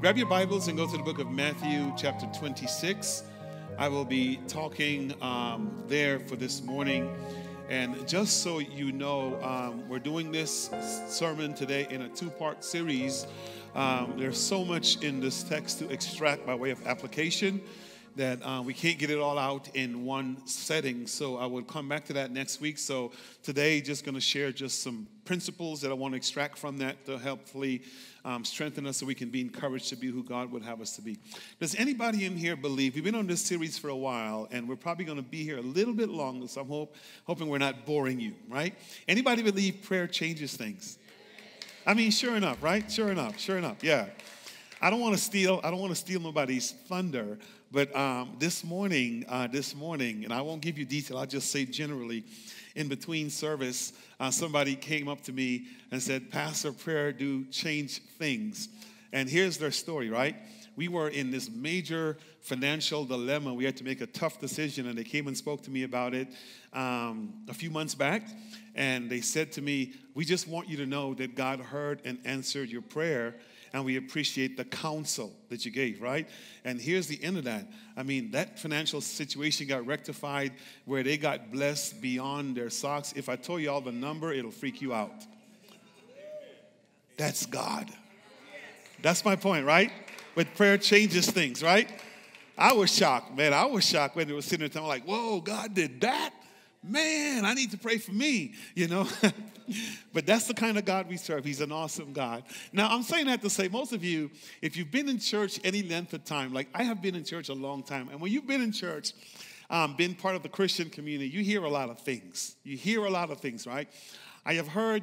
Grab your Bibles and go to the book of Matthew, chapter 26. I will be talking um, there for this morning. And just so you know, um, we're doing this sermon today in a two part series. Um, there's so much in this text to extract by way of application that uh, we can't get it all out in one setting. So I will come back to that next week. So today, just going to share just some principles that I want to extract from that to helpfully um, strengthen us so we can be encouraged to be who God would have us to be. Does anybody in here believe? We've been on this series for a while, and we're probably going to be here a little bit longer. So I'm hope, hoping we're not boring you, right? Anybody believe prayer changes things? I mean, sure enough, right? Sure enough, sure enough, yeah. I don't want to steal. I don't want to steal nobody's thunder, but um, this morning, uh, this morning, and I won't give you detail, I'll just say generally, in between service, uh, somebody came up to me and said, Pastor, prayer do change things. And here's their story, right? We were in this major financial dilemma. We had to make a tough decision, and they came and spoke to me about it um, a few months back. And they said to me, We just want you to know that God heard and answered your prayer and we appreciate the counsel that you gave, right? And here's the end of that. I mean, that financial situation got rectified where they got blessed beyond their socks. If I told you all the number, it'll freak you out. That's God. That's my point, right? But prayer changes things, right? I was shocked, man. I was shocked when they were sitting there, I'm like, whoa, God did that? Man, I need to pray for me, you know? but that's the kind of God we serve. He's an awesome God. Now, I'm saying that to say, most of you, if you've been in church any length of time, like I have been in church a long time, and when you've been in church, um, been part of the Christian community, you hear a lot of things. You hear a lot of things, right? I have heard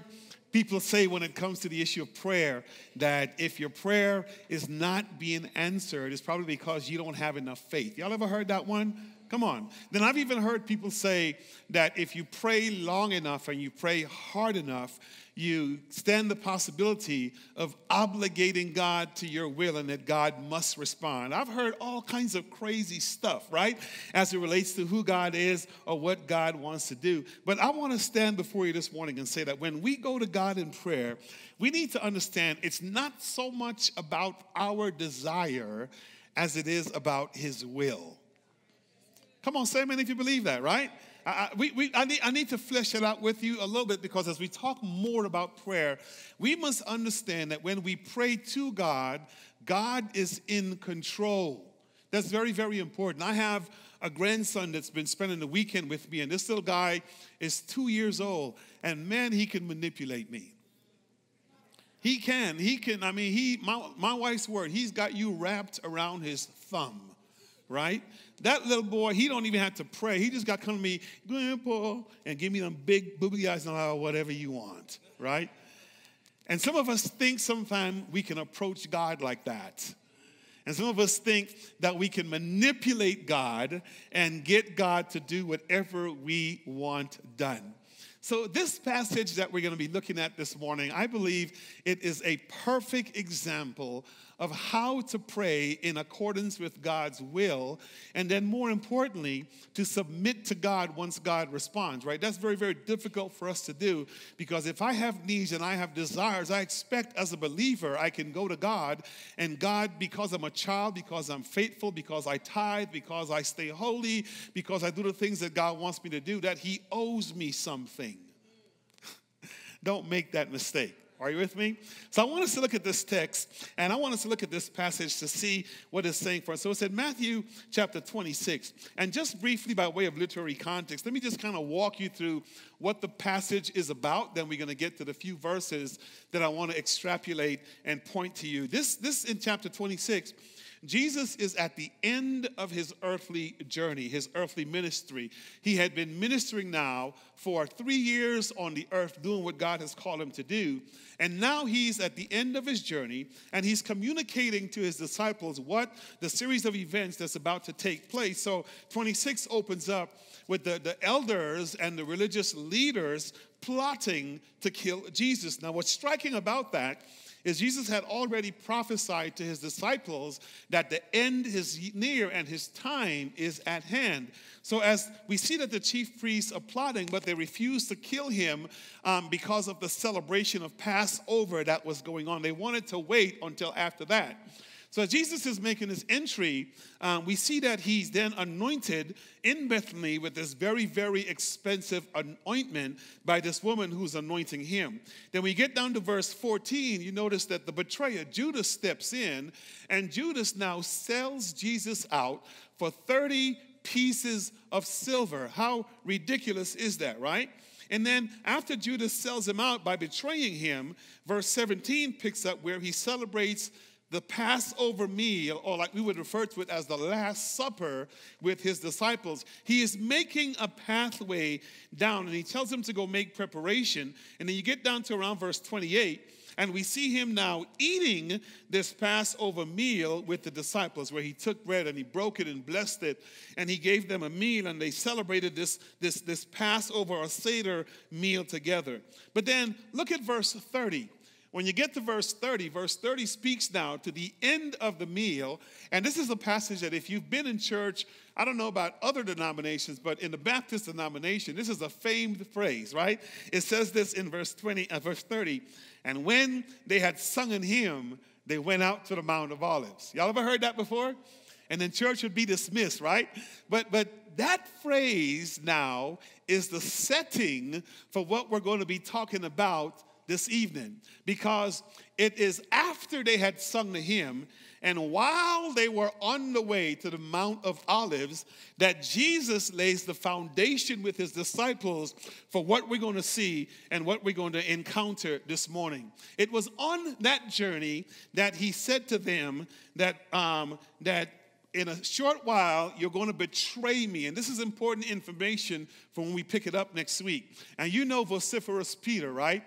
people say when it comes to the issue of prayer that if your prayer is not being answered, it's probably because you don't have enough faith. Y'all ever heard that one? Come on. Then I've even heard people say that if you pray long enough and you pray hard enough, you stand the possibility of obligating God to your will and that God must respond. I've heard all kinds of crazy stuff, right, as it relates to who God is or what God wants to do. But I want to stand before you this morning and say that when we go to God in prayer, we need to understand it's not so much about our desire as it is about His will. Come on, say amen if you believe that, right? I, we, we, I, need, I need to flesh it out with you a little bit because as we talk more about prayer, we must understand that when we pray to God, God is in control. That's very, very important. I have a grandson that's been spending the weekend with me, and this little guy is two years old, and man, he can manipulate me. He can. He can. I mean, he, my, my wife's word, he's got you wrapped around his thumb, right? That little boy, he don't even have to pray. He just got to come to me, Grandpa, and give me them big booby eyes and whatever you want, right? And some of us think sometimes we can approach God like that. And some of us think that we can manipulate God and get God to do whatever we want done. So, this passage that we're going to be looking at this morning, I believe it is a perfect example of how to pray in accordance with God's will, and then more importantly, to submit to God once God responds, right? That's very, very difficult for us to do because if I have needs and I have desires, I expect as a believer I can go to God, and God, because I'm a child, because I'm faithful, because I tithe, because I stay holy, because I do the things that God wants me to do, that He owes me something. Don't make that mistake. Are you with me? So I want us to look at this text and I want us to look at this passage to see what it's saying for us. So it said Matthew chapter 26. And just briefly, by way of literary context, let me just kind of walk you through what the passage is about. Then we're going to get to the few verses that I want to extrapolate and point to you. This, this in chapter 26 Jesus is at the end of his earthly journey, his earthly ministry. He had been ministering now for three years on the earth, doing what God has called him to do. And now he's at the end of his journey and he's communicating to his disciples what the series of events that's about to take place. So 26 opens up with the, the elders and the religious leaders plotting to kill Jesus. Now, what's striking about that is Jesus had already prophesied to his disciples that the end is near and his time is at hand. So, as we see that the chief priests are plotting, but they refuse to kill him um, because of the celebration of Passover that was going on, they wanted to wait until after that. So as Jesus is making his entry, um, we see that he's then anointed in Bethany with this very, very expensive anointment by this woman who's anointing him. Then we get down to verse 14, you notice that the betrayer, Judas, steps in, and Judas now sells Jesus out for 30 pieces of silver. How ridiculous is that, right? And then after Judas sells him out by betraying him, verse 17 picks up where he celebrates the Passover meal, or like we would refer to it as the Last Supper with his disciples, he is making a pathway down and he tells them to go make preparation. And then you get down to around verse 28, and we see him now eating this Passover meal with the disciples, where he took bread and he broke it and blessed it, and he gave them a meal, and they celebrated this, this, this Passover or Seder meal together. But then look at verse 30. When you get to verse 30, verse 30 speaks now to the end of the meal. And this is a passage that if you've been in church, I don't know about other denominations, but in the Baptist denomination, this is a famed phrase, right? It says this in verse 20, uh, verse 30. And when they had sung an hymn, they went out to the Mount of Olives. Y'all ever heard that before? And then church would be dismissed, right? But but that phrase now is the setting for what we're going to be talking about this evening because it is after they had sung the hymn and while they were on the way to the Mount of Olives that Jesus lays the foundation with his disciples for what we're going to see and what we're going to encounter this morning. It was on that journey that he said to them that, um, that in a short while, you're going to betray me. And this is important information for when we pick it up next week. And you know vociferous Peter, right?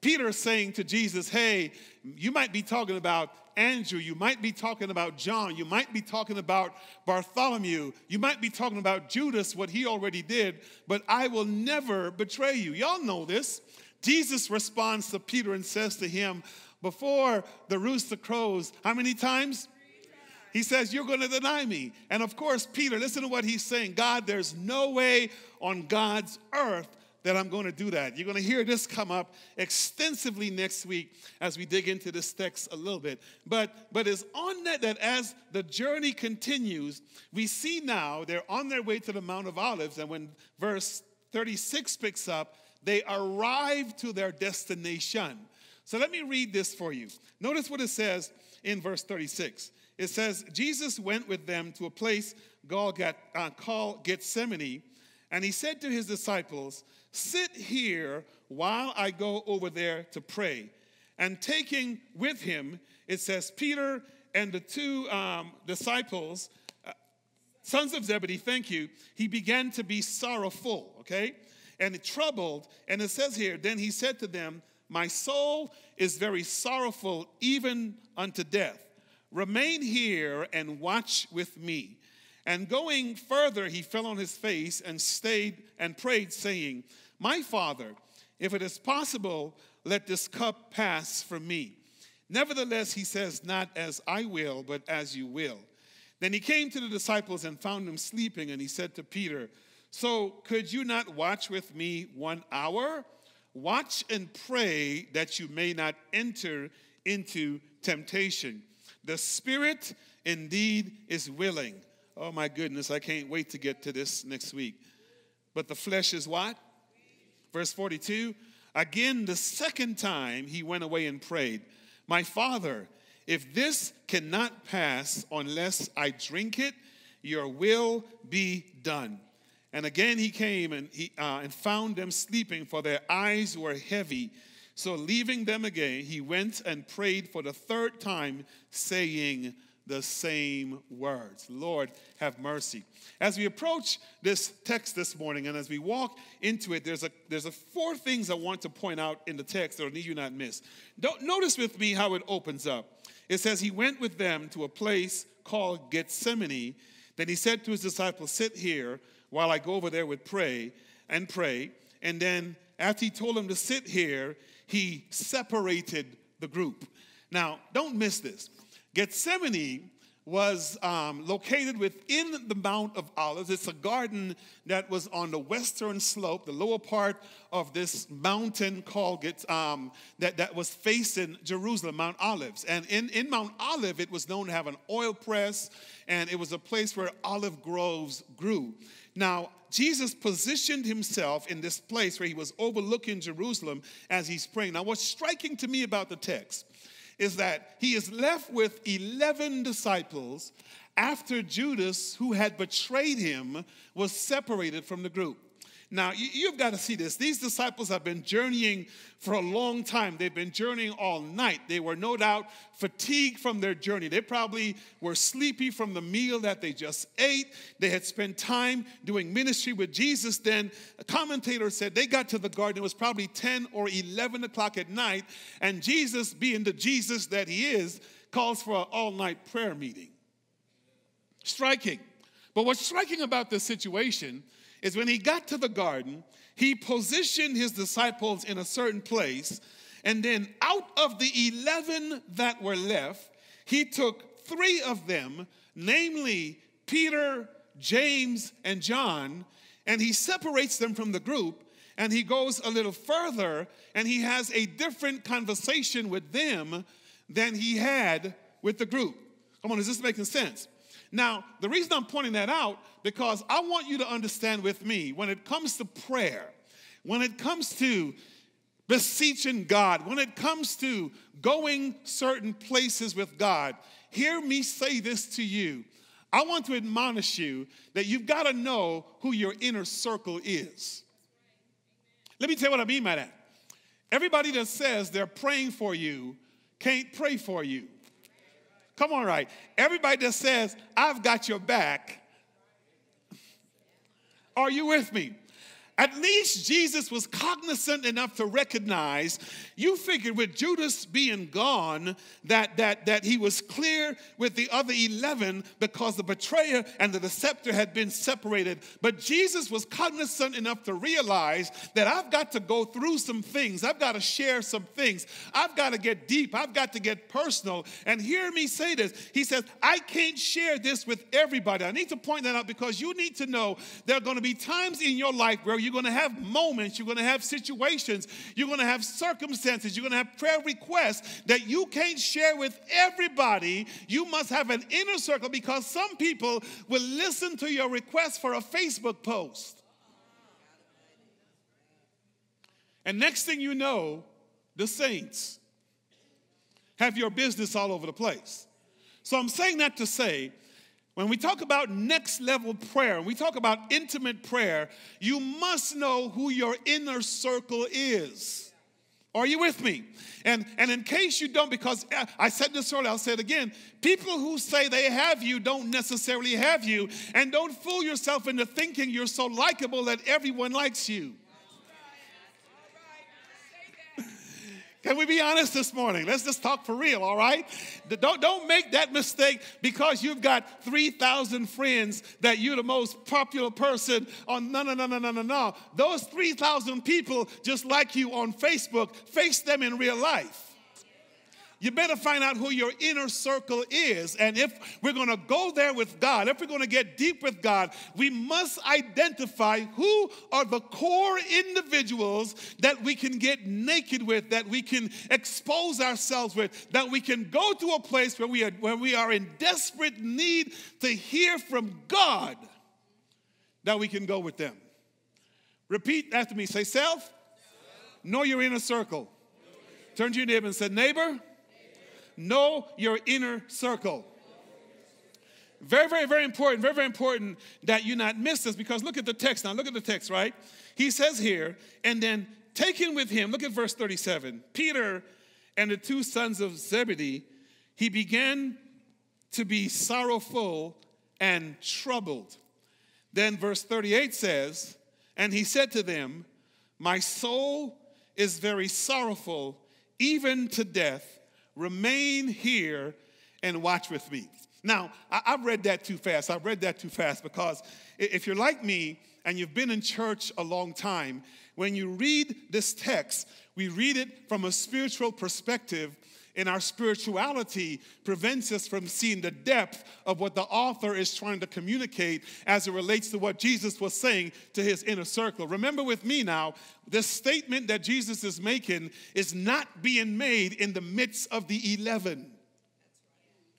Peter is saying to Jesus, Hey, you might be talking about Andrew, you might be talking about John, you might be talking about Bartholomew, you might be talking about Judas, what he already did, but I will never betray you. Y'all know this. Jesus responds to Peter and says to him, Before the rooster crows, how many times? He says, You're going to deny me. And of course, Peter, listen to what he's saying God, there's no way on God's earth that I'm going to do that. You're going to hear this come up extensively next week as we dig into this text a little bit. But but it's on that that as the journey continues, we see now they're on their way to the Mount of Olives, and when verse 36 picks up, they arrive to their destination. So let me read this for you. Notice what it says in verse 36. It says, Jesus went with them to a place called uh, Gethsemane, and he said to his disciples, Sit here while I go over there to pray. And taking with him, it says, Peter and the two um, disciples, uh, sons of Zebedee, thank you, he began to be sorrowful, okay? And troubled. And it says here, then he said to them, My soul is very sorrowful, even unto death. Remain here and watch with me. And going further, he fell on his face and stayed and prayed, saying, My father, if it is possible, let this cup pass from me. Nevertheless, he says, Not as I will, but as you will. Then he came to the disciples and found them sleeping, and he said to Peter, So could you not watch with me one hour? Watch and pray that you may not enter into temptation. The spirit indeed is willing Oh my goodness, I can't wait to get to this next week. But the flesh is what? Verse 42 Again, the second time he went away and prayed, My father, if this cannot pass unless I drink it, your will be done. And again he came and, he, uh, and found them sleeping, for their eyes were heavy. So leaving them again, he went and prayed for the third time, saying, the same words. Lord, have mercy. As we approach this text this morning and as we walk into it, there's a there's a four things I want to point out in the text that I need you not miss. Don't notice with me how it opens up. It says he went with them to a place called Gethsemane. Then he said to his disciples, "Sit here while I go over there with pray and pray." And then after he told them to sit here, he separated the group. Now, don't miss this. Gethsemane was um, located within the Mount of Olives. It's a garden that was on the western slope, the lower part of this mountain called um, that, that was facing Jerusalem, Mount Olives. And in, in Mount Olive, it was known to have an oil press, and it was a place where olive groves grew. Now, Jesus positioned himself in this place where he was overlooking Jerusalem as he's praying. Now, what's striking to me about the text is that he is left with 11 disciples after Judas, who had betrayed him, was separated from the group. Now, you've got to see this. These disciples have been journeying for a long time. They've been journeying all night. They were no doubt fatigued from their journey. They probably were sleepy from the meal that they just ate. They had spent time doing ministry with Jesus. Then a commentator said they got to the garden. It was probably 10 or 11 o'clock at night. And Jesus, being the Jesus that he is, calls for an all night prayer meeting. Striking. But what's striking about this situation is when he got to the garden, he positioned his disciples in a certain place, and then out of the 11 that were left, he took three of them, namely Peter, James, and John, and he separates them from the group and he goes a little further and he has a different conversation with them than he had with the group. Come on, is this making sense? Now, the reason I'm pointing that out, because I want you to understand with me when it comes to prayer, when it comes to beseeching God, when it comes to going certain places with God, hear me say this to you. I want to admonish you that you've got to know who your inner circle is. Let me tell you what I mean by that. Everybody that says they're praying for you can't pray for you. Come on, right. Everybody that says, I've got your back, are you with me? At least Jesus was cognizant enough to recognize, you figured with Judas being gone, that, that, that he was clear with the other 11 because the betrayer and the deceptor had been separated. But Jesus was cognizant enough to realize that I've got to go through some things. I've got to share some things. I've got to get deep. I've got to get personal. And hear me say this. He says, I can't share this with everybody. I need to point that out because you need to know there are going to be times in your life where you you're going to have moments, you're going to have situations, you're going to have circumstances, you're going to have prayer requests that you can't share with everybody. You must have an inner circle because some people will listen to your request for a Facebook post. And next thing you know, the saints have your business all over the place. So I'm saying that to say when we talk about next level prayer, we talk about intimate prayer, you must know who your inner circle is. Are you with me? And, and in case you don't, because uh, I said this earlier, I'll say it again. People who say they have you don't necessarily have you. And don't fool yourself into thinking you're so likable that everyone likes you. Can we be honest this morning? Let's just talk for real, all right? Don't, don't make that mistake because you've got 3,000 friends that you're the most popular person on. No, no, no, no, no, no, no. Those 3,000 people just like you on Facebook, face them in real life you better find out who your inner circle is. And if we're going to go there with God, if we're going to get deep with God, we must identify who are the core individuals that we can get naked with, that we can expose ourselves with, that we can go to a place where we are, where we are in desperate need to hear from God, that we can go with them. Repeat after me. Say, self. Know your inner circle. Turn to your neighbor and say, neighbor, Know your inner circle. Very, very, very important, very, very important that you not miss this because look at the text now. Look at the text, right? He says here, and then taken with him, look at verse 37. Peter and the two sons of Zebedee, he began to be sorrowful and troubled. Then verse 38 says, And he said to them, My soul is very sorrowful, even to death Remain here and watch with me. Now, I, have read that too fast. I've read that too fast because if you're like me and you've been in church a long time, when you read this text, we read it from a spiritual perspective in our spirituality prevents us from seeing the depth of what the author is trying to communicate as it relates to what Jesus was saying to his inner circle. Remember with me now, this statement that Jesus is making is not being made in the midst of the 11.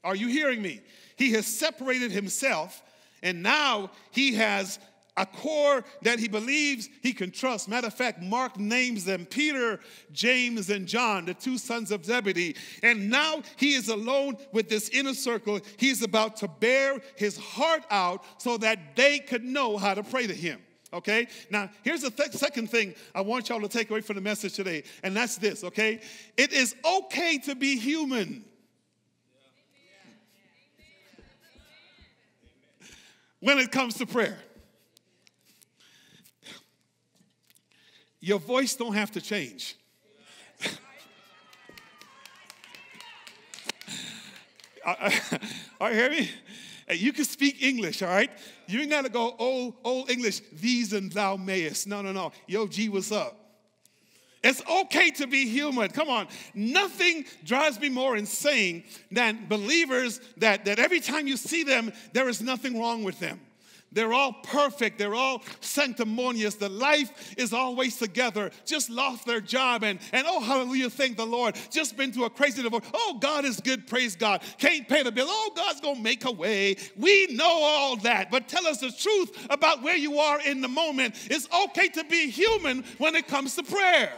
Are you hearing me? He has separated himself and now he has a core that he believes he can trust. Matter of fact, Mark names them Peter, James, and John, the two sons of Zebedee. And now he is alone with this inner circle. He's about to bear his heart out so that they could know how to pray to him. Okay? Now, here's the th- second thing I want y'all to take away from the message today, and that's this, okay? It is okay to be human. When it comes to prayer. Your voice don't have to change. Uh, uh, Are you hear me? Uh, you can speak English, all right? You ain't got to go old, old English, these and thou mayest. No, no, no. Yo, G, what's up? It's okay to be human. Come on. Nothing drives me more insane than believers that, that every time you see them, there is nothing wrong with them. They're all perfect. They're all sanctimonious. The life is always together. Just lost their job and, and oh, hallelujah, thank the Lord. Just been through a crazy divorce. Oh, God is good. Praise God. Can't pay the bill. Oh, God's going to make a way. We know all that. But tell us the truth about where you are in the moment. It's okay to be human when it comes to prayer.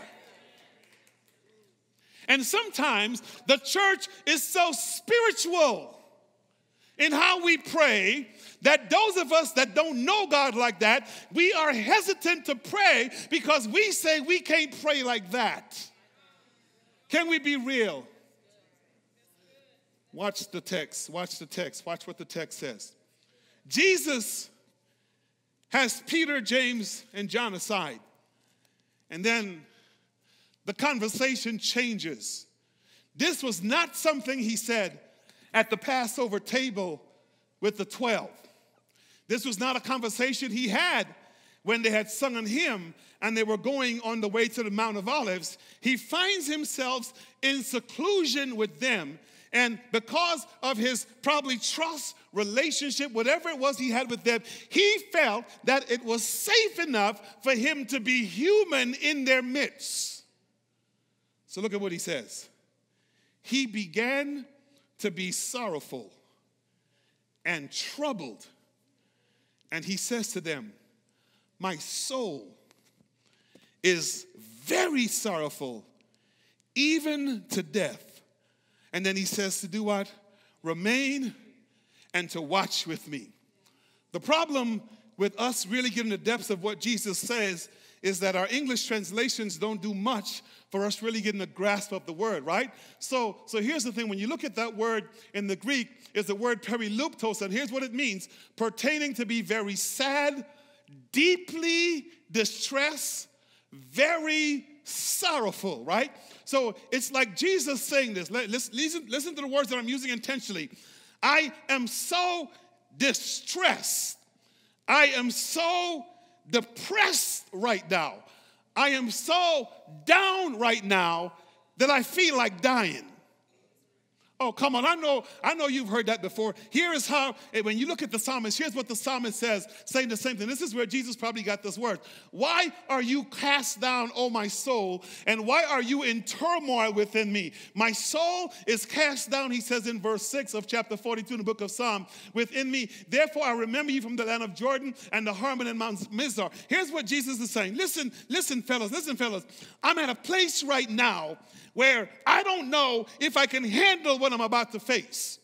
And sometimes the church is so spiritual in how we pray that those of us that don't know God like that, we are hesitant to pray because we say we can't pray like that. Can we be real? Watch the text. Watch the text. Watch what the text says. Jesus has Peter, James, and John aside. And then the conversation changes. This was not something he said at the Passover table with the 12. This was not a conversation he had when they had sung a hymn and they were going on the way to the Mount of Olives. He finds himself in seclusion with them. And because of his probably trust, relationship, whatever it was he had with them, he felt that it was safe enough for him to be human in their midst. So look at what he says. He began to be sorrowful and troubled and he says to them, My soul is very sorrowful, even to death. And then he says to do what? Remain and to watch with me. The problem with us really getting the depths of what Jesus says is that our English translations don't do much for us really getting a grasp of the word, right? So, so here's the thing when you look at that word in the Greek, is the word periluptos, and here's what it means pertaining to be very sad, deeply distressed, very sorrowful, right? So it's like Jesus saying this. Listen, listen to the words that I'm using intentionally. I am so distressed. I am so depressed right now. I am so down right now that I feel like dying. Oh, come on. I know, I know you've heard that before. Here is how, eh, when you look at the psalmist, here's what the psalmist says, saying the same thing. This is where Jesus probably got this word. Why are you cast down, O my soul? And why are you in turmoil within me? My soul is cast down, he says in verse 6 of chapter 42 in the book of Psalm, within me. Therefore, I remember you from the land of Jordan and the Hermon and Mount Mizar. Here's what Jesus is saying. Listen, listen, fellas, listen, fellas. I'm at a place right now where I don't know if I can handle what I'm about to face.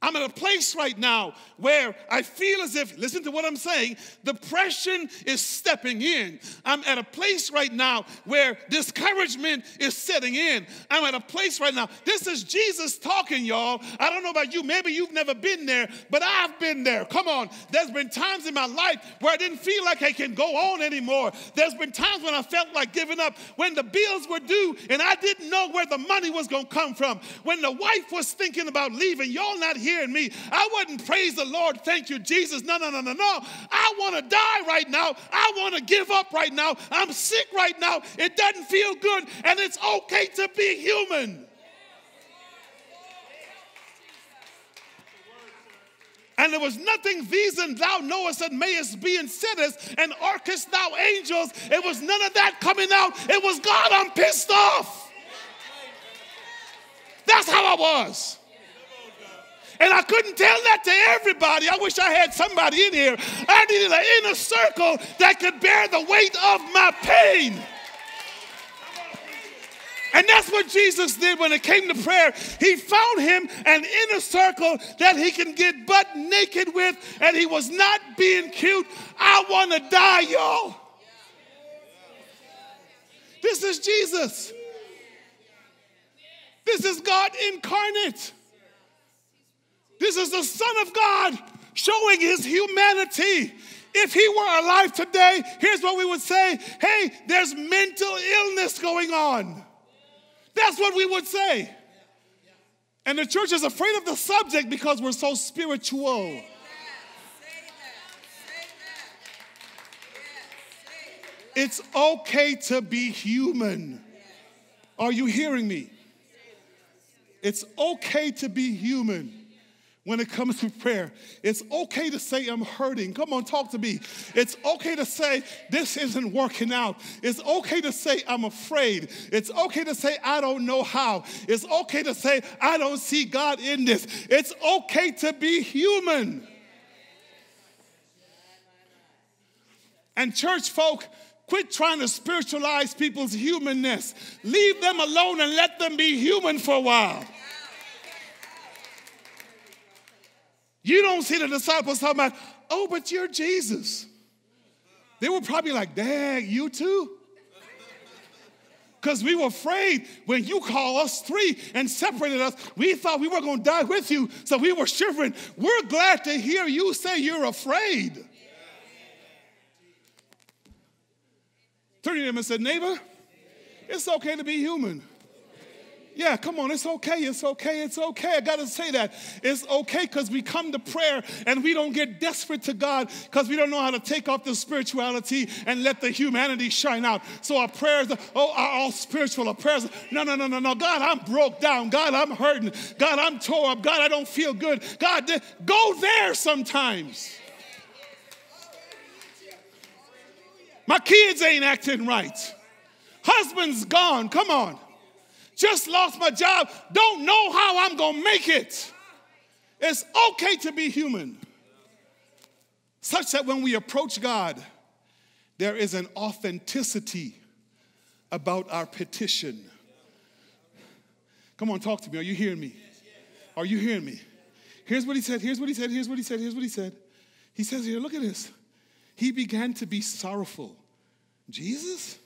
I'm at a place right now where I feel as if, listen to what I'm saying, depression is stepping in. I'm at a place right now where discouragement is setting in. I'm at a place right now. This is Jesus talking, y'all. I don't know about you. Maybe you've never been there, but I've been there. Come on. There's been times in my life where I didn't feel like I can go on anymore. There's been times when I felt like giving up, when the bills were due and I didn't know where the money was going to come from, when the wife was thinking about leaving. Y'all not here hearing me. I wouldn't praise the Lord, thank you, Jesus. No, no, no, no, no. I want to die right now. I want to give up right now. I'm sick right now. It doesn't feel good, and it's okay to be human. And there was nothing these and thou knowest that mayest be in sinners, and orchest thou angels. It was none of that coming out. It was God, I'm pissed off. That's how I was. And I couldn't tell that to everybody. I wish I had somebody in here. I needed an inner circle that could bear the weight of my pain. And that's what Jesus did when it came to prayer. He found him an inner circle that he can get butt naked with, and he was not being cute. I want to die, y'all. This is Jesus. This is God incarnate. This is the Son of God showing his humanity. If he were alive today, here's what we would say hey, there's mental illness going on. That's what we would say. And the church is afraid of the subject because we're so spiritual. It's okay to be human. Are you hearing me? It's okay to be human when it comes to prayer. It's okay to say, I'm hurting. Come on, talk to me. It's okay to say, this isn't working out. It's okay to say, I'm afraid. It's okay to say, I don't know how. It's okay to say, I don't see God in this. It's okay to be human. And church folk, quit trying to spiritualize people's humanness. Leave them alone and let them be human for a while. You don't see the disciples talking about, oh, but you're Jesus. They were probably like, Dad, you too? Because we were afraid when you called us three and separated us, we thought we were going to die with you. So we were shivering. We're glad to hear you say you're afraid. Turn to them and said, Neighbor, it's okay to be human. Yeah, come on, it's okay, it's okay, it's okay. I gotta say that. It's okay because we come to prayer and we don't get desperate to God because we don't know how to take off the spirituality and let the humanity shine out. So our prayers oh, are all spiritual. Our prayers, no, no, no, no, no. God, I'm broke down. God, I'm hurting. God, I'm tore up. God, I don't feel good. God, go there sometimes. My kids ain't acting right. Husband's gone. Come on just lost my job, don't know how I'm gonna make it. It's okay to be human, such that when we approach God, there is an authenticity about our petition. Come on, talk to me. Are you hearing me? Are you hearing me? Here's what he said. Here's what he said. Here's what he said. Here's what he said. He says here, look at this. He began to be sorrowful. Jesus?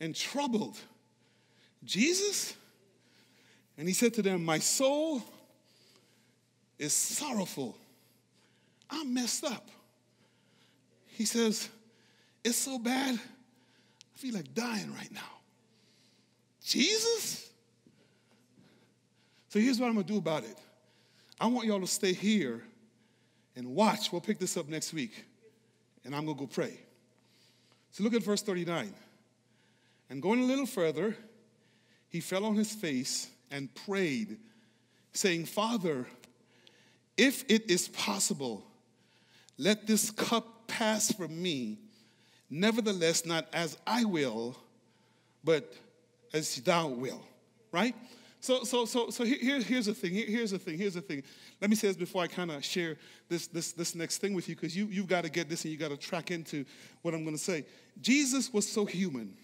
And troubled. Jesus? And he said to them, My soul is sorrowful. I'm messed up. He says, It's so bad, I feel like dying right now. Jesus? So here's what I'm gonna do about it. I want y'all to stay here and watch. We'll pick this up next week, and I'm gonna go pray. So look at verse 39. And going a little further, he fell on his face and prayed, saying, Father, if it is possible, let this cup pass from me. Nevertheless, not as I will, but as thou will. Right? So, so, so, so here, here's the thing. Here's the thing. Here's the thing. Let me say this before I kind of share this, this, this next thing with you, because you, you've got to get this and you got to track into what I'm going to say. Jesus was so human.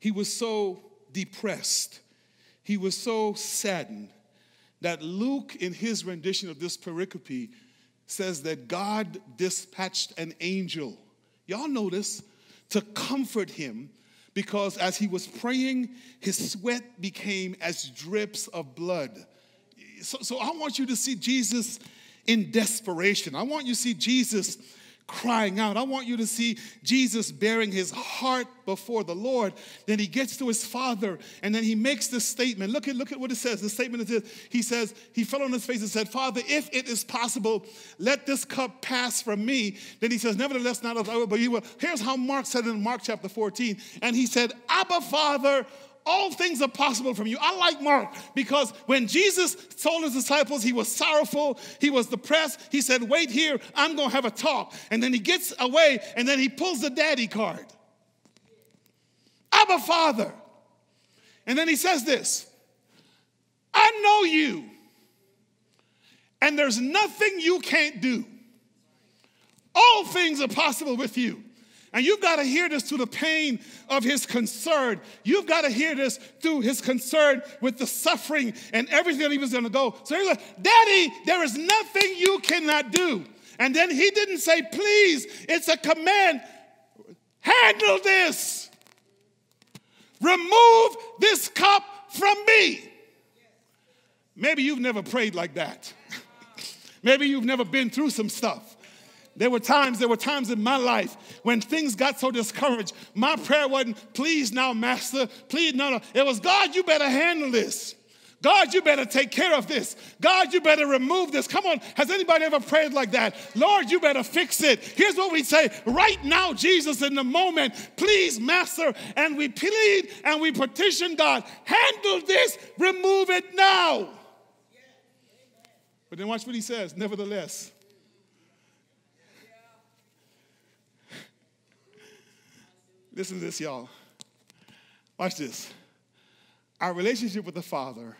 He was so depressed. He was so saddened that Luke, in his rendition of this pericope, says that God dispatched an angel. Y'all notice to comfort him because as he was praying, his sweat became as drips of blood. So, so I want you to see Jesus in desperation. I want you to see Jesus crying out. I want you to see Jesus bearing his heart before the Lord. Then he gets to his father and then he makes this statement. Look at, look at what it says. The statement is this. He says, he fell on his face and said, Father, if it is possible, let this cup pass from me. Then he says, Nevertheless, not as I will, but you will. Here's how Mark said in Mark chapter 14. And he said, Abba, Father, all things are possible from you. I like Mark because when Jesus told his disciples he was sorrowful, he was depressed, he said, Wait here, I'm going to have a talk. And then he gets away and then he pulls the daddy card. I'm a Father. And then he says this I know you, and there's nothing you can't do. All things are possible with you. And you've got to hear this through the pain of his concern. You've got to hear this through his concern with the suffering and everything that he was going to go. So he's like, Daddy, there is nothing you cannot do. And then he didn't say, Please, it's a command. Handle this. Remove this cup from me. Maybe you've never prayed like that. Maybe you've never been through some stuff. There were times, there were times in my life when things got so discouraged. My prayer wasn't, please now, Master, please, no, no. It was, God, you better handle this. God, you better take care of this. God, you better remove this. Come on, has anybody ever prayed like that? Lord, you better fix it. Here's what we say right now, Jesus, in the moment, please, Master, and we plead and we petition God, handle this, remove it now. But then watch what he says, nevertheless. Listen to this, y'all. Watch this. Our relationship with the Father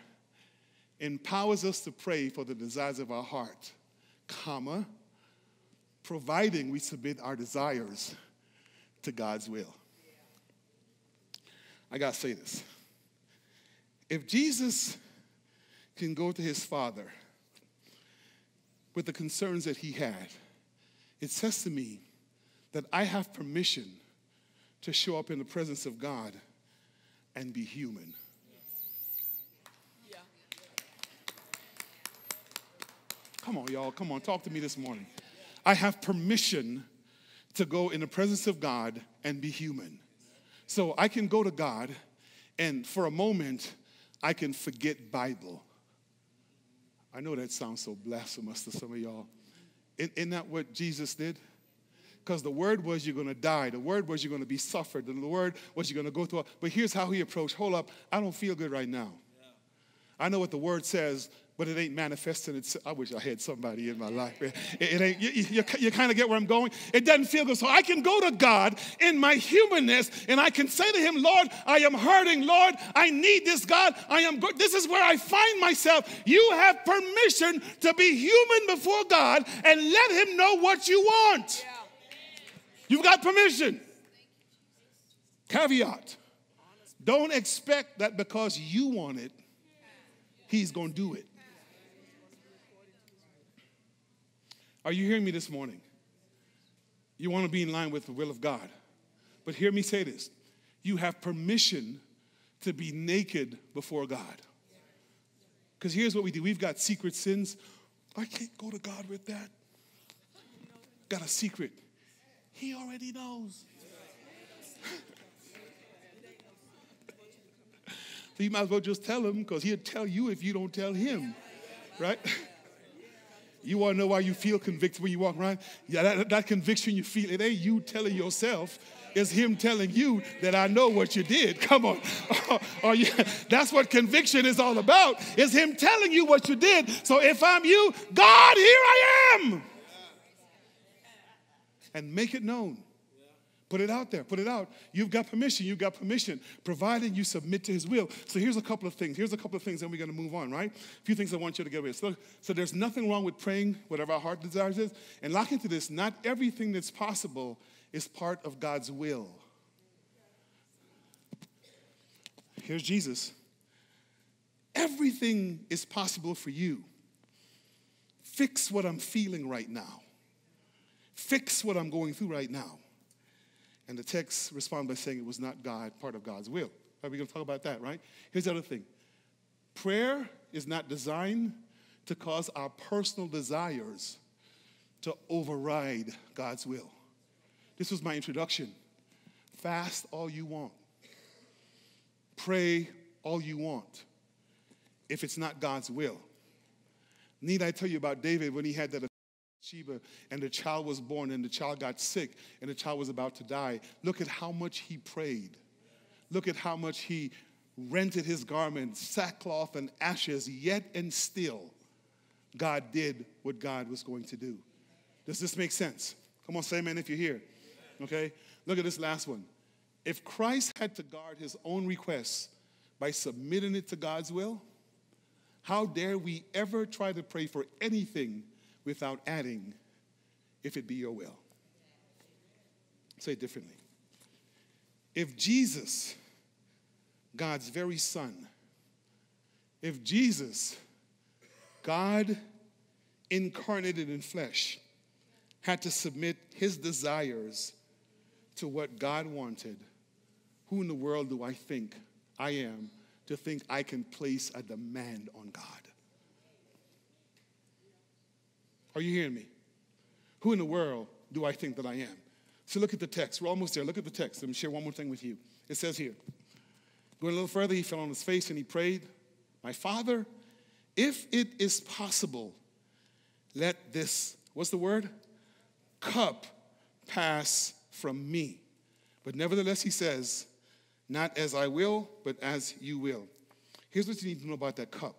empowers us to pray for the desires of our heart, comma, providing we submit our desires to God's will. I got to say this. If Jesus can go to his Father with the concerns that he had, it says to me that I have permission to show up in the presence of God and be human. Come on, y'all. Come on, talk to me this morning. I have permission to go in the presence of God and be human. So I can go to God and for a moment I can forget Bible. I know that sounds so blasphemous to some of y'all. Isn't that what Jesus did? Because the word was you're going to die. The word was you're going to be suffered. And the word was you're going to go through. But here's how he approached hold up, I don't feel good right now. I know what the word says, but it ain't manifesting. It's, I wish I had somebody in my life. It, it ain't, you, you, you kind of get where I'm going. It doesn't feel good. So I can go to God in my humanness and I can say to Him, Lord, I am hurting. Lord, I need this. God, I am good. This is where I find myself. You have permission to be human before God and let Him know what you want. Yeah. You've got permission. Caveat don't expect that because you want it, he's going to do it. Are you hearing me this morning? You want to be in line with the will of God. But hear me say this you have permission to be naked before God. Because here's what we do we've got secret sins. I can't go to God with that. Got a secret he already knows. so you might as well just tell him because he'll tell you if you don't tell him, right? You want to know why you feel convicted when you walk around? Yeah, that, that conviction you feel, it ain't you telling yourself. It's him telling you that I know what you did. Come on. That's what conviction is all about. Is him telling you what you did. So if I'm you, God, here I am and make it known. Put it out there, put it out. You've got permission, you've got permission, provided you submit to his will. So here's a couple of things. Here's a couple of things, and we're going to move on, right? A few things I want you to get with. So, so there's nothing wrong with praying whatever our heart desires is. And lock into this not everything that's possible is part of God's will. Here's Jesus. Everything is possible for you. Fix what I'm feeling right now fix what I'm going through right now. And the text responds by saying it was not God, part of God's will. Are we going to talk about that, right? Here's the other thing prayer is not designed to cause our personal desires to override God's will. This was my introduction. Fast all you want, pray all you want, if it's not God's will. Need I tell you about David when he had that Sheba, and the child was born, and the child got sick, and the child was about to die. Look at how much he prayed. Look at how much he rented his garment, sackcloth and ashes, yet and still, God did what God was going to do. Does this make sense? Come on, say amen if you're here. Okay? Look at this last one. If Christ had to guard his own requests by submitting it to God's will, how dare we ever try to pray for anything without adding, if it be your will? Say it differently. If Jesus, God's very Son, if Jesus, God incarnated in flesh, had to submit his desires to what God wanted, who in the world do I think I am to think I can place a demand on God? Are you hearing me? Who in the world do I think that I am? So look at the text. We're almost there. Look at the text. Let me share one more thing with you. It says here, going a little further, he fell on his face and he prayed, My Father, if it is possible, let this, what's the word? cup pass from me. But nevertheless, he says, Not as I will, but as you will. Here's what you need to know about that cup.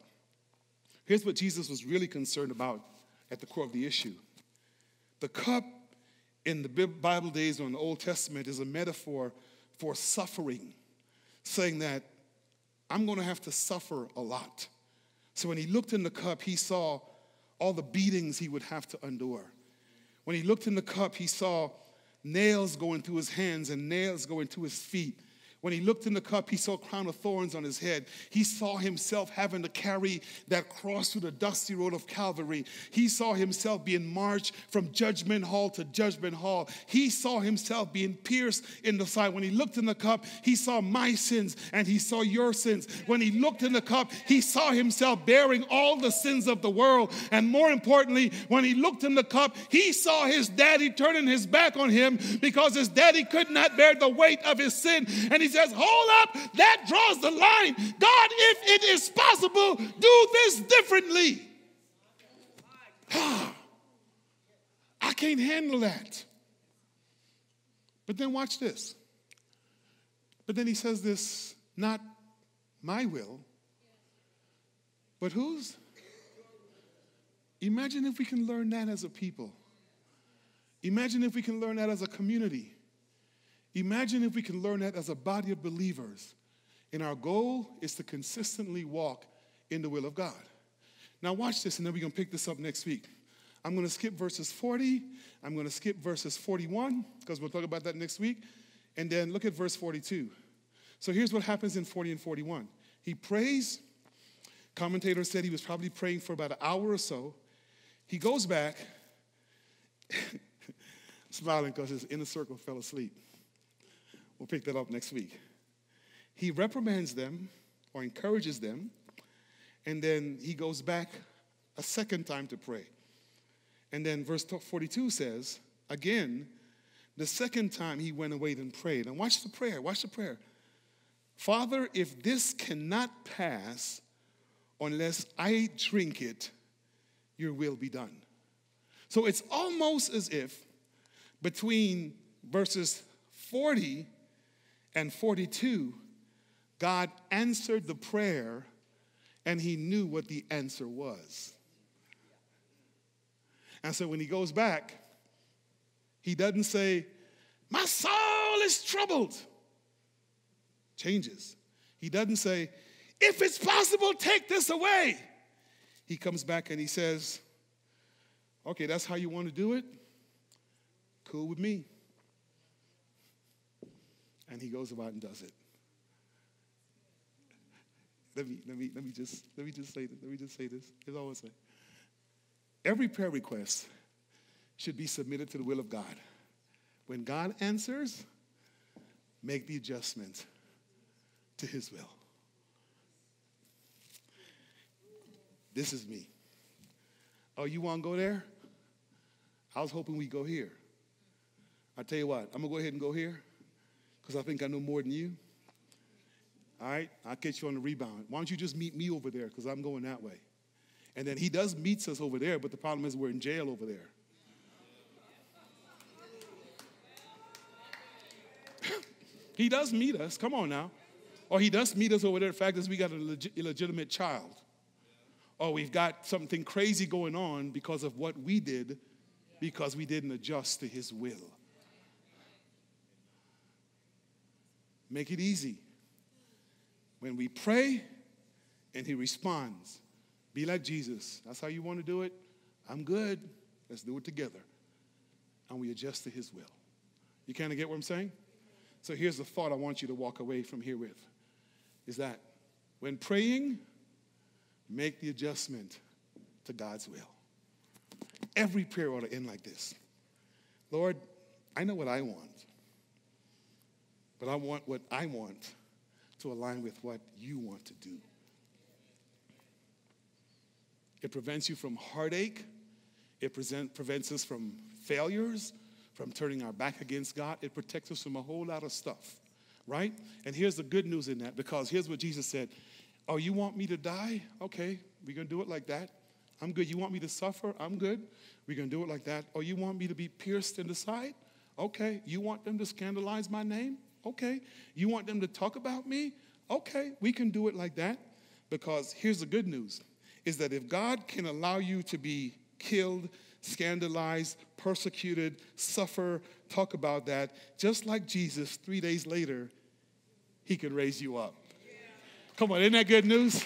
Here's what Jesus was really concerned about at the core of the issue. The cup in the Bible days or in the Old Testament is a metaphor for suffering, saying that I'm going to have to suffer a lot. So when he looked in the cup, he saw all the beatings he would have to endure. When he looked in the cup, he saw nails going through his hands and nails going to his feet. When he looked in the cup, he saw a crown of thorns on his head. He saw himself having to carry that cross through the dusty road of Calvary. He saw himself being marched from judgment hall to judgment hall. He saw himself being pierced in the side. When he looked in the cup, he saw my sins and he saw your sins. When he looked in the cup, he saw himself bearing all the sins of the world. And more importantly, when he looked in the cup, he saw his daddy turning his back on him because his daddy could not bear the weight of his sin. And he he says, Hold up, that draws the line. God, if it is possible, do this differently. Ah, I can't handle that. But then watch this. But then he says this, not my will, but whose? Imagine if we can learn that as a people. Imagine if we can learn that as a community. Imagine if we can learn that as a body of believers, and our goal is to consistently walk in the will of God. Now, watch this, and then we're going to pick this up next week. I'm going to skip verses 40. I'm going to skip verses 41, because we'll talk about that next week. And then look at verse 42. So here's what happens in 40 and 41. He prays. Commentators said he was probably praying for about an hour or so. He goes back, smiling because his inner circle fell asleep. We'll pick that up next week. He reprimands them or encourages them, and then he goes back a second time to pray. And then verse 42 says, again, the second time he went away and prayed. And watch the prayer, watch the prayer. Father, if this cannot pass unless I drink it, your will be done. So it's almost as if between verses 40 and 42, God answered the prayer and he knew what the answer was. And so when he goes back, he doesn't say, My soul is troubled. Changes. He doesn't say, If it's possible, take this away. He comes back and he says, Okay, that's how you want to do it? Cool with me and he goes about and does it. Let me, let me, let me just let me just say this. Let me just say this. As I always say. Every prayer request should be submitted to the will of God. When God answers, make the adjustment to his will. This is me. Oh, you want to go there? I was hoping we go here. I tell you what, I'm gonna go ahead and go here because I think I know more than you. All right, I'll catch you on the rebound. Why don't you just meet me over there because I'm going that way? And then he does meets us over there, but the problem is we're in jail over there. he does meet us. Come on now. or he does meet us over there. The fact is, we got a leg- illegitimate child, or we've got something crazy going on because of what we did, because we didn't adjust to his will. Make it easy. When we pray and he responds, be like Jesus. That's how you want to do it? I'm good. Let's do it together. And we adjust to his will. You kind of get what I'm saying? So here's the thought I want you to walk away from here with is that when praying, make the adjustment to God's will. Every prayer ought to end like this Lord, I know what I want, but I want what I want to align with what you want to do. It prevents you from heartache. It present, prevents us from failures, from turning our back against God. It protects us from a whole lot of stuff, right? And here's the good news in that because here's what Jesus said Oh, you want me to die? Okay, we're going to do it like that. I'm good. You want me to suffer? I'm good. We're going to do it like that. Oh, you want me to be pierced in the side? Okay. You want them to scandalize my name? Okay. You want them to talk about me? Okay. We can do it like that because here's the good news is that if God can allow you to be killed, scandalized, persecuted, suffer, talk about that, just like Jesus, three days later, he can raise you up. Come on, isn't that good news?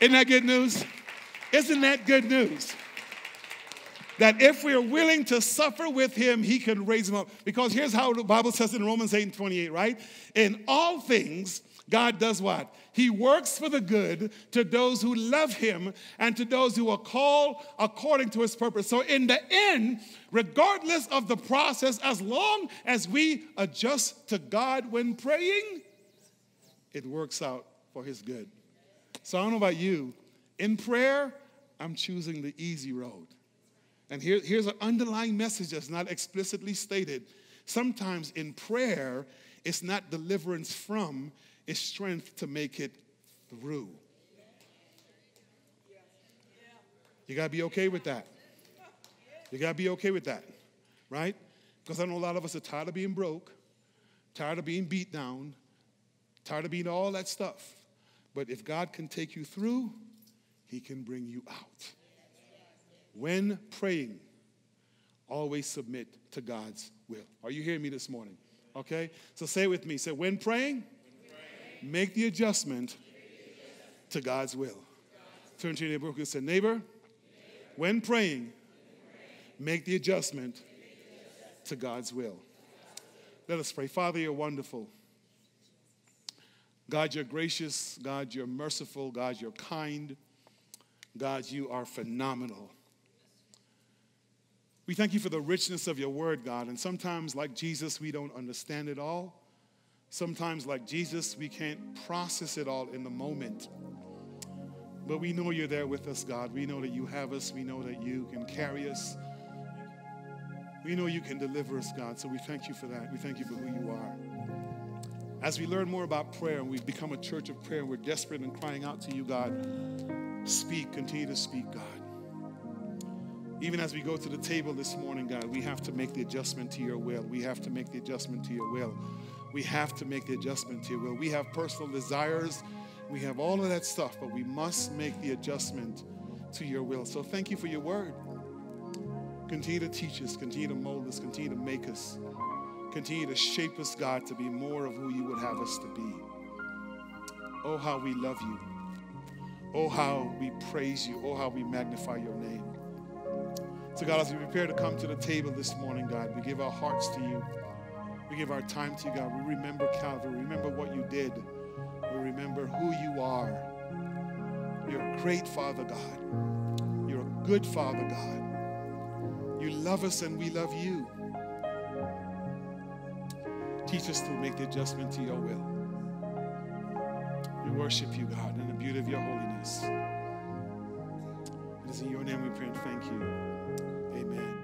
Isn't that good news? Isn't that good news? That if we are willing to suffer with him, he can raise him up. Because here's how the Bible says in Romans 8 and 28, right? In all things, God does what? He works for the good to those who love him and to those who are called according to his purpose. So, in the end, regardless of the process, as long as we adjust to God when praying, it works out for his good. So, I don't know about you. In prayer, I'm choosing the easy road. And here, here's an underlying message that's not explicitly stated. Sometimes in prayer, it's not deliverance from, it's strength to make it through. You got to be okay with that. You got to be okay with that, right? Because I know a lot of us are tired of being broke, tired of being beat down, tired of being all that stuff. But if God can take you through, He can bring you out. When praying, always submit to God's will. Are you hearing me this morning? Okay? So say with me. Say, when praying, Make the adjustment to God's will. Turn to your neighbor and say, Neighbor, when praying, make the adjustment to God's will. Let us pray. Father, you're wonderful. God, you're gracious. God, you're merciful. God, you're kind. God, you are phenomenal. We thank you for the richness of your word, God. And sometimes, like Jesus, we don't understand it all. Sometimes, like Jesus, we can't process it all in the moment. But we know you're there with us, God. We know that you have us. We know that you can carry us. We know you can deliver us, God. So we thank you for that. We thank you for who you are. As we learn more about prayer and we've become a church of prayer, we're desperate and crying out to you, God. Speak, continue to speak, God. Even as we go to the table this morning, God, we have to make the adjustment to your will. We have to make the adjustment to your will we have to make the adjustment to your will. We have personal desires, we have all of that stuff, but we must make the adjustment to your will. So thank you for your word. Continue to teach us, continue to mold us, continue to make us, continue to shape us, God, to be more of who you would have us to be. Oh, how we love you. Oh, how we praise you. Oh, how we magnify your name. So, God, as we prepare to come to the table this morning, God, we give our hearts to you. We give our time to you, God. We remember Calvary. We remember what you did. We remember who you are. You're a great Father, God. You're a good Father, God. You love us and we love you. Teach us to make the adjustment to your will. We worship you, God, in the beauty of your holiness. It is in your name we pray and thank you. Amen.